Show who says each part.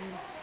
Speaker 1: Good.